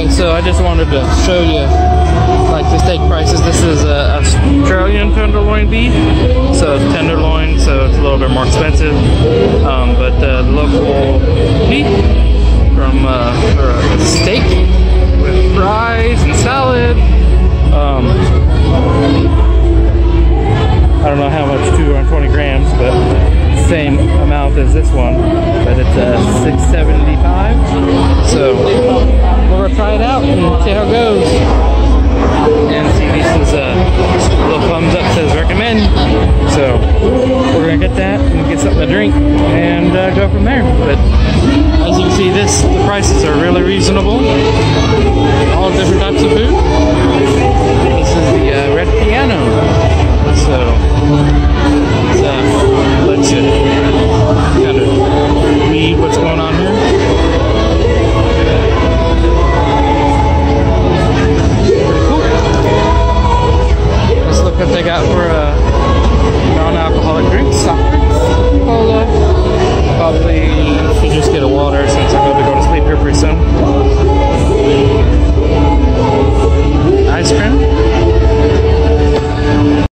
Okay, so I just wanted to show you like the steak prices. This is a Australian tenderloin beef, so it's tenderloin, so it's a little bit more expensive. Um, but uh, the local beef from uh, for a steak with fries and salad. Um, I don't know how much 220 grams, but same amount as this one, but it's uh, 675. So try it out and see how it goes. And see, this is a little thumbs up says recommend. So we're gonna get that and get something to drink and uh, go from there. But as you can see, this the prices are really I got for a non-alcoholic drink.